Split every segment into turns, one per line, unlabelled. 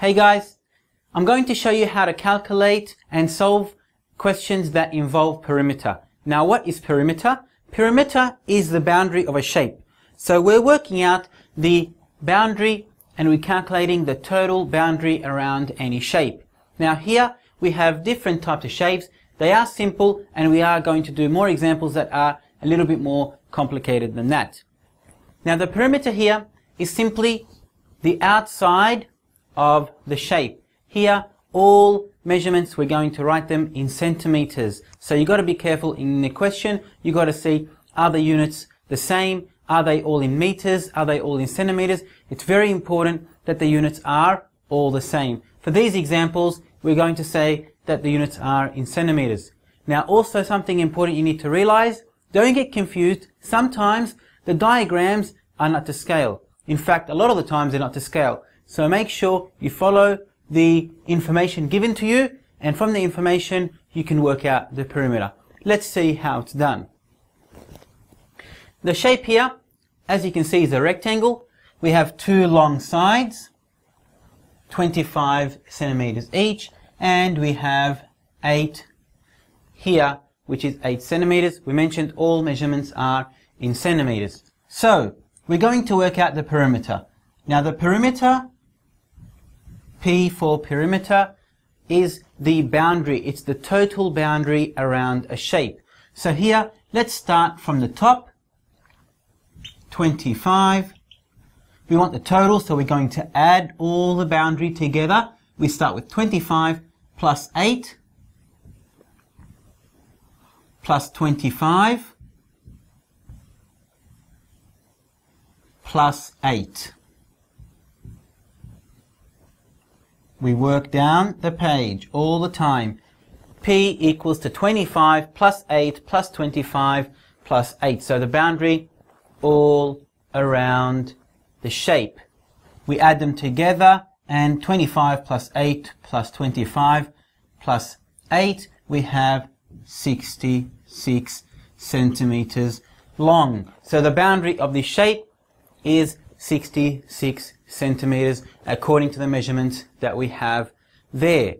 Hey guys, I'm going to show you how to calculate and solve questions that involve perimeter. Now what is perimeter? Perimeter is the boundary of a shape. So we're working out the boundary and we're calculating the total boundary around any shape. Now here we have different types of shapes. They are simple and we are going to do more examples that are a little bit more complicated than that. Now the perimeter here is simply the outside of the shape. Here all measurements we're going to write them in centimeters. So you've got to be careful in the question. You've got to see are the units the same? Are they all in meters? Are they all in centimeters? It's very important that the units are all the same. For these examples, we're going to say that the units are in centimeters. Now also something important you need to realize, don't get confused. Sometimes the diagrams are not to scale. In fact, a lot of the times they're not to scale. So make sure you follow the information given to you and from the information you can work out the perimeter. Let's see how it's done. The shape here, as you can see, is a rectangle. We have two long sides, 25 centimeters each, and we have 8 here, which is 8 centimeters. We mentioned all measurements are in centimeters. So, we're going to work out the perimeter. Now the perimeter, P for perimeter, is the boundary. It's the total boundary around a shape. So here, let's start from the top, 25. We want the total, so we're going to add all the boundary together. We start with 25 plus 8 plus 25 plus 8. We work down the page all the time. P equals to 25 plus 8 plus 25 plus 8. So the boundary all around the shape. We add them together and 25 plus 8 plus 25 plus 8 we have 66 centimeters long. So the boundary of the shape is 66 centimeters according to the measurements that we have there.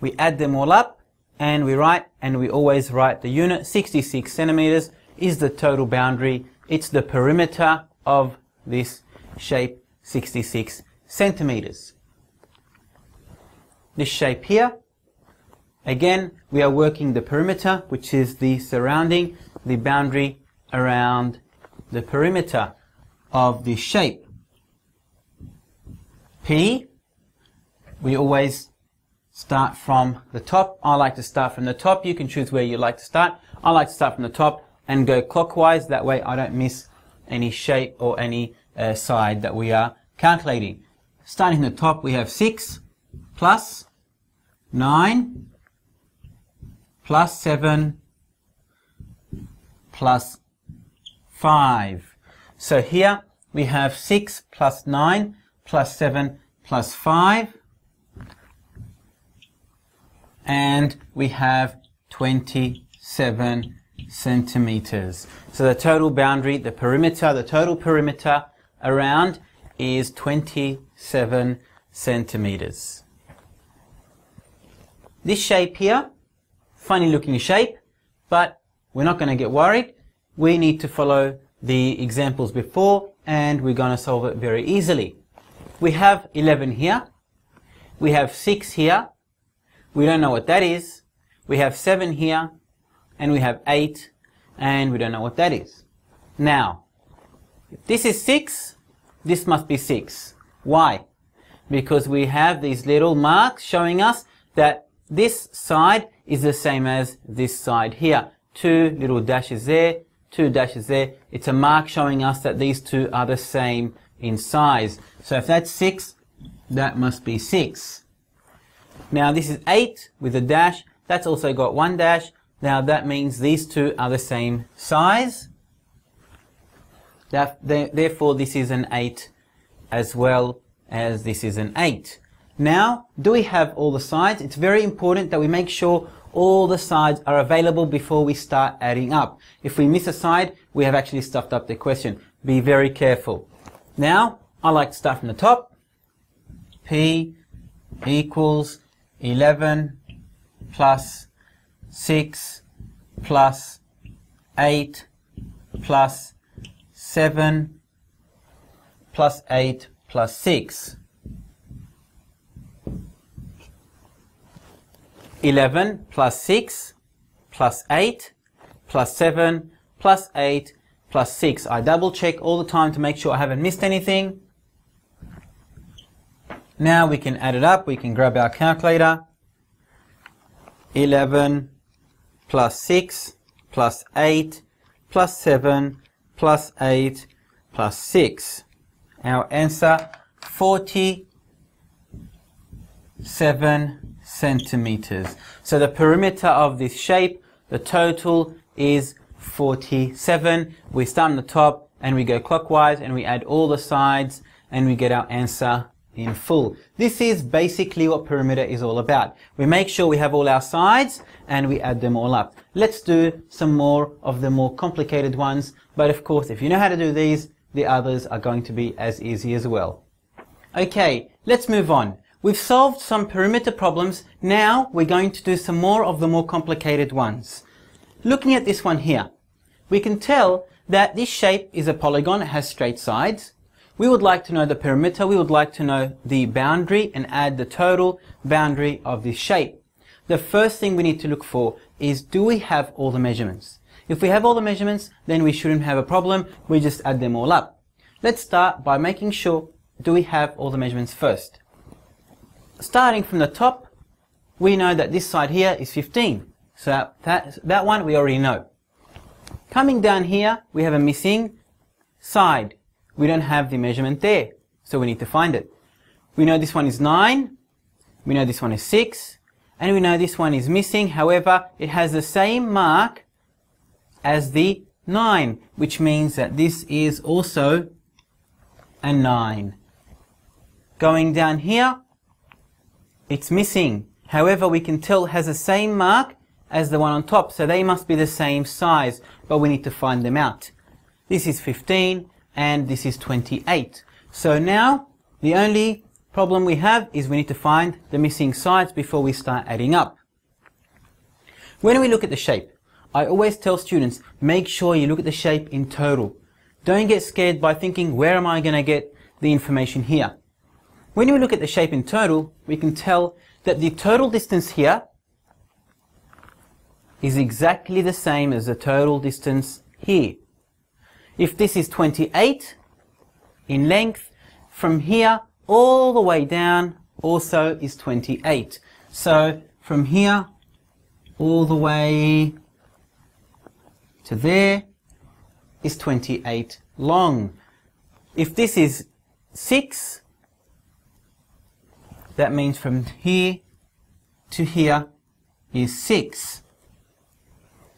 We add them all up and we write and we always write the unit 66 centimeters is the total boundary. It's the perimeter of this shape 66 centimeters. This shape here, again, we are working the perimeter, which is the surrounding, the boundary around the perimeter of the shape. P, we always start from the top. I like to start from the top. You can choose where you like to start. I like to start from the top and go clockwise. That way I don't miss any shape or any uh, side that we are calculating. Starting from the top, we have 6 plus 9 plus 7 plus 5. So here we have 6 plus 9 plus 7 plus 5 and we have 27 centimeters. So the total boundary, the perimeter, the total perimeter around is 27 centimeters. This shape here, funny looking shape, but we're not going to get worried. We need to follow the examples before and we're going to solve it very easily. We have 11 here. We have 6 here. We don't know what that is. We have 7 here and we have 8 and we don't know what that is. Now, if this is 6, this must be 6. Why? Because we have these little marks showing us that this side is the same as this side here. Two little dashes there, two dashes there. It's a mark showing us that these two are the same in size. So if that's 6, that must be 6. Now this is 8 with a dash. That's also got one dash. Now that means these two are the same size. That, therefore this is an 8 as well as this is an 8. Now, do we have all the sides? It's very important that we make sure all the sides are available before we start adding up. If we miss a side, we have actually stuffed up the question. Be very careful. Now, I like to start from the top. P equals 11 plus 6 plus 8 plus 7 plus 8 plus 6. 11 plus 6 plus 8 plus 7 plus 8 plus 6. I double check all the time to make sure I haven't missed anything. Now we can add it up. We can grab our calculator. 11 plus 6 plus 8 plus 7 plus 8 plus 6. Our answer 47 centimeters. So the perimeter of this shape, the total is 47. We start on the top and we go clockwise and we add all the sides and we get our answer in full. This is basically what perimeter is all about. We make sure we have all our sides and we add them all up. Let's do some more of the more complicated ones, but of course if you know how to do these, the others are going to be as easy as well. Okay, let's move on. We've solved some perimeter problems, now we're going to do some more of the more complicated ones. Looking at this one here, we can tell that this shape is a polygon, it has straight sides. We would like to know the perimeter, we would like to know the boundary and add the total boundary of this shape. The first thing we need to look for is do we have all the measurements? If we have all the measurements, then we shouldn't have a problem, we just add them all up. Let's start by making sure do we have all the measurements first. Starting from the top, we know that this side here is 15. So that, that one we already know. Coming down here, we have a missing side we don't have the measurement there. So we need to find it. We know this one is 9, we know this one is 6, and we know this one is missing. However, it has the same mark as the 9, which means that this is also a 9. Going down here, it's missing. However, we can tell has the same mark as the one on top, so they must be the same size, but we need to find them out. This is 15, and this is 28. So now the only problem we have is we need to find the missing sides before we start adding up. When we look at the shape, I always tell students, make sure you look at the shape in total. Don't get scared by thinking, where am I going to get the information here? When we look at the shape in total, we can tell that the total distance here is exactly the same as the total distance here. If this is 28 in length, from here all the way down also is 28. So from here all the way to there is 28 long. If this is 6, that means from here to here is 6.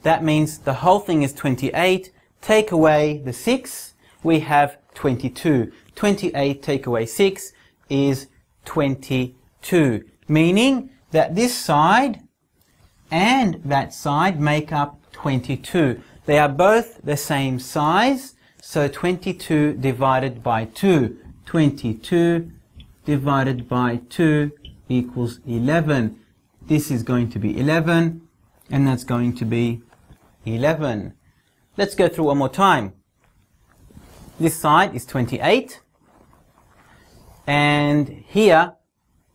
That means the whole thing is 28 take away the 6, we have 22. 28 take away 6 is 22, meaning that this side and that side make up 22. They are both the same size, so 22 divided by 2. 22 divided by 2 equals 11. This is going to be 11, and that's going to be 11. Let's go through one more time. This side is 28. And here,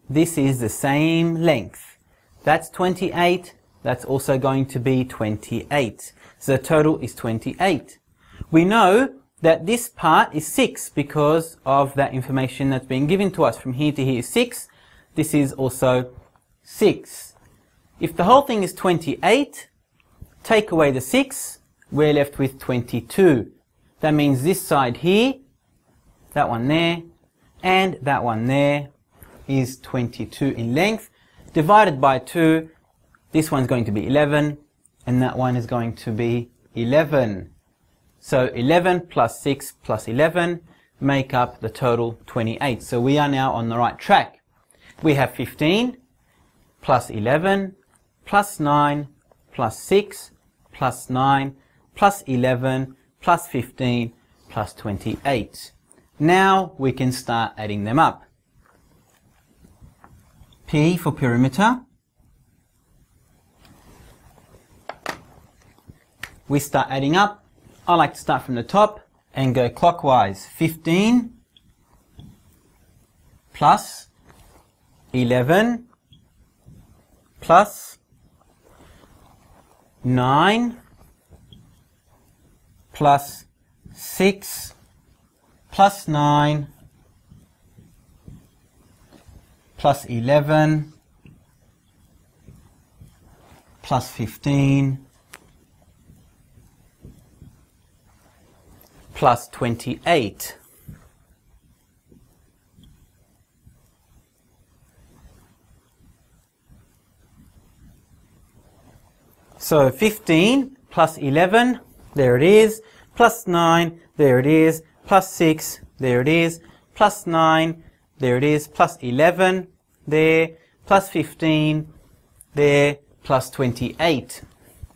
this is the same length. That's 28. That's also going to be 28. So the total is 28. We know that this part is 6 because of that information that's being given to us. From here to here is 6. This is also 6. If the whole thing is 28, take away the 6, we're left with 22. That means this side here, that one there, and that one there is 22 in length. Divided by 2, this one's going to be 11, and that one is going to be 11. So 11 plus 6 plus 11 make up the total 28. So we are now on the right track. We have 15 plus 11 plus 9 plus 6 plus 9 plus 11 plus 15 plus 28. Now we can start adding them up. P for perimeter. We start adding up. I like to start from the top and go clockwise. 15 plus 11 plus 9 plus 6 plus 9 plus 11 plus 15 plus 28. So 15 plus 11, there it is, plus 9, there it is, plus 6, there it is, plus 9, there it is, plus 11, there, plus 15, there, plus 28.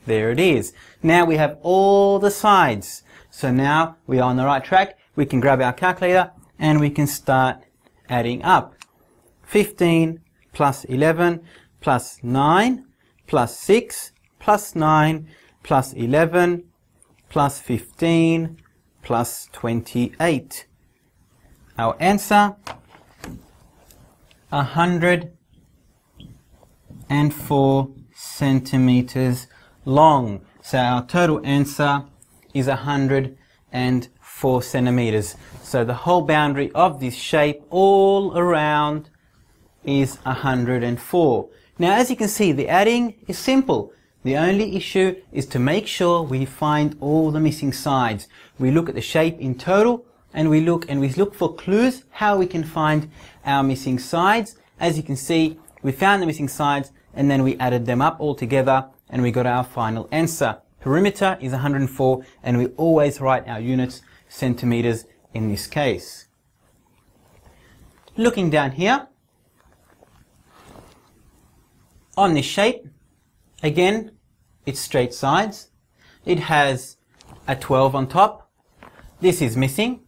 There it is. Now we have all the sides. So now we are on the right track. We can grab our calculator and we can start adding up. 15 plus 11 plus 9 plus 6 plus 9 plus 11 plus 15 plus 28. Our answer 104 centimeters long. So our total answer is 104 centimeters. So the whole boundary of this shape all around is 104. Now as you can see the adding is simple. The only issue is to make sure we find all the missing sides. We look at the shape in total and we look and we look for clues how we can find our missing sides. As you can see, we found the missing sides and then we added them up all together and we got our final answer. Perimeter is 104 and we always write our units centimeters in this case. Looking down here, on this shape, again, it's straight sides. It has a 12 on top. This is missing.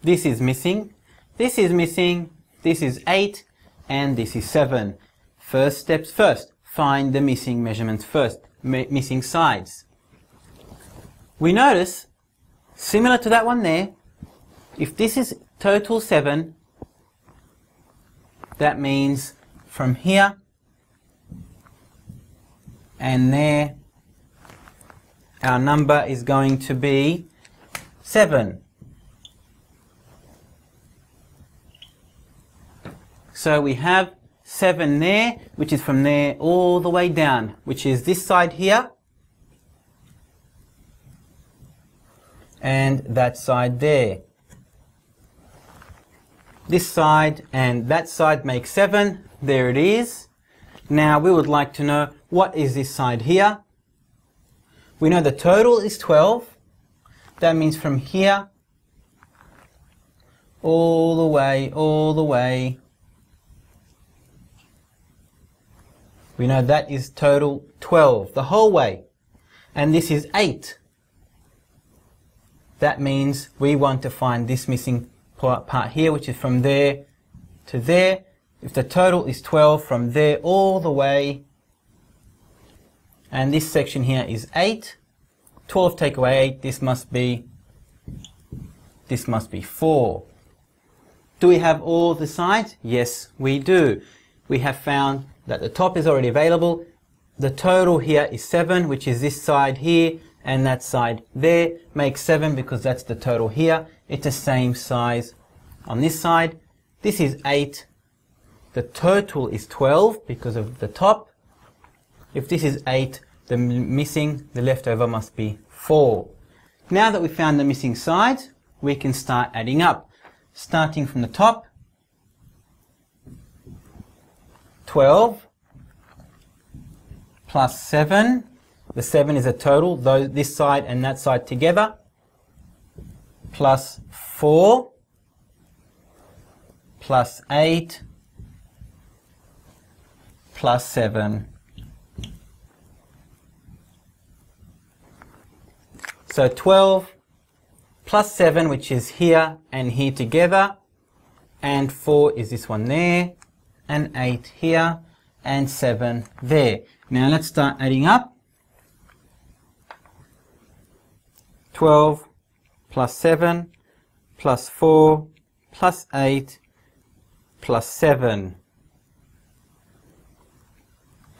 This is missing. This is missing. This is 8. And this is 7. First steps first. Find the missing measurements first. missing sides. We notice, similar to that one there, if this is total 7, that means from here and there, our number is going to be 7. So we have 7 there, which is from there all the way down, which is this side here, and that side there. This side and that side make 7. There it is. Now we would like to know what is this side here. We know the total is 12. That means from here all the way, all the way We know that is total 12, the whole way. And this is 8. That means we want to find this missing part here, which is from there to there. If the total is 12 from there all the way, and this section here is 8, 12 take away 8, this must be, this must be 4. Do we have all the sides? Yes, we do. We have found that the top is already available. The total here is 7, which is this side here and that side there. Makes 7 because that's the total here. It's the same size on this side. This is 8. The total is 12 because of the top. If this is 8, the missing, the leftover must be 4. Now that we've found the missing sides, we can start adding up. Starting from the top, 12 plus 7. The 7 is a total, though this side and that side together. Plus 4 plus 8 plus 7. So 12 plus 7, which is here and here together, and 4 is this one there, and 8 here and 7 there. Now let's start adding up. 12 plus 7 plus 4 plus 8 plus 7.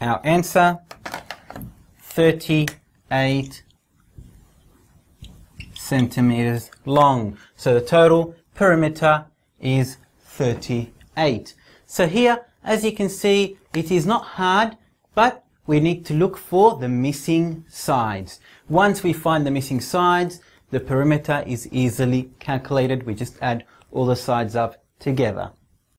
Our answer 38 centimeters long. So the total perimeter is 38. So here, as you can see, it is not hard, but we need to look for the missing sides. Once we find the missing sides, the perimeter is easily calculated. We just add all the sides up together.